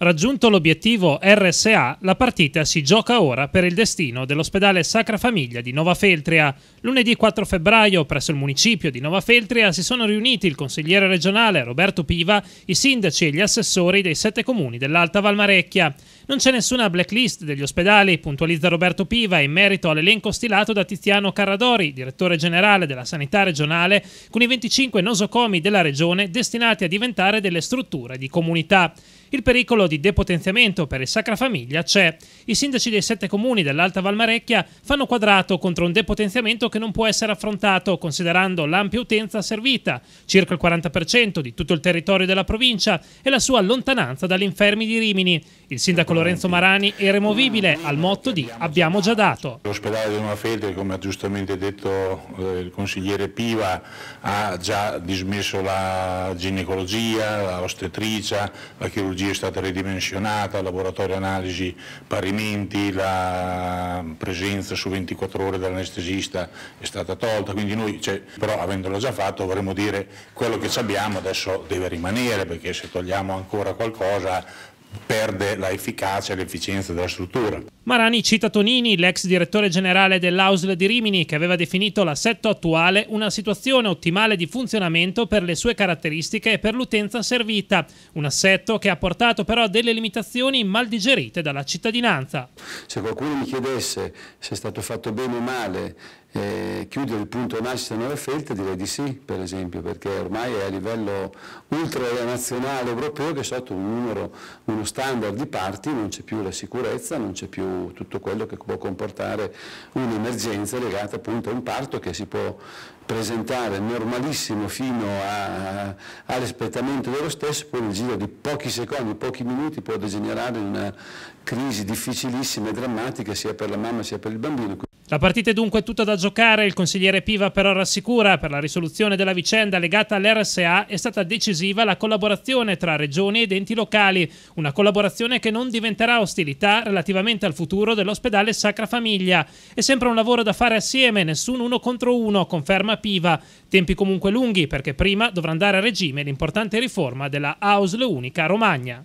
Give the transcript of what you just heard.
Raggiunto l'obiettivo RSA, la partita si gioca ora per il destino dell'ospedale Sacra Famiglia di Nova Feltria. Lunedì 4 febbraio, presso il municipio di Nova Feltria, si sono riuniti il consigliere regionale Roberto Piva, i sindaci e gli assessori dei sette comuni dell'Alta Valmarecchia. Non c'è nessuna blacklist degli ospedali, puntualizza Roberto Piva in merito all'elenco stilato da Tiziano Carradori, direttore generale della sanità regionale, con i 25 nosocomi della regione destinati a diventare delle strutture di comunità. Il pericolo di depotenziamento per il Sacra Famiglia c'è. I sindaci dei sette comuni dell'Alta Valmarecchia fanno quadrato contro un depotenziamento che non può essere affrontato considerando l'ampia utenza servita, circa il 40% di tutto il territorio della provincia e la sua lontananza dagli infermi di Rimini. Il sindaco Lorenzo Marani è removibile al motto di abbiamo già dato. L'ospedale di Feltre, come ha giustamente detto eh, il consigliere Piva, ha già dismesso la ginecologia, l'ostetricia, la chirurgia è stata ridimensionata, il laboratorio analisi parimenti, la presenza su 24 ore dell'anestesista è stata tolta, quindi noi, cioè, però avendolo già fatto vorremmo dire quello che abbiamo adesso deve rimanere perché se togliamo ancora qualcosa perde la efficacia e l'efficienza della struttura. Marani cita Tonini, l'ex direttore generale dell'AUSL di Rimini, che aveva definito l'assetto attuale una situazione ottimale di funzionamento per le sue caratteristiche e per l'utenza servita, un assetto che ha portato però a delle limitazioni mal digerite dalla cittadinanza. Se qualcuno mi chiedesse se è stato fatto bene o male eh, chiudere il punto nascita Nuove Felte direi di sì, per esempio, perché ormai è a livello ultranazionale europeo che sotto un numero, uno standard di parti non c'è più la sicurezza, non c'è più tutto quello che può comportare un'emergenza legata appunto a un parto che si può presentare normalissimo fino all'espletamento dello stesso, poi nel giro di pochi secondi, pochi minuti può degenerare in una crisi difficilissima e drammatica sia per la mamma sia per il bambino. La partita è dunque tutta da giocare, il consigliere Piva però rassicura per la risoluzione della vicenda legata all'RSA è stata decisiva la collaborazione tra regioni ed enti locali, una collaborazione che non diventerà ostilità relativamente al futuro dell'ospedale Sacra Famiglia. È sempre un lavoro da fare assieme, nessun uno contro uno, conferma Piva. Tempi comunque lunghi perché prima dovrà andare a regime l'importante riforma della AUSL unica Romagna.